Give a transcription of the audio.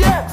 Yeah.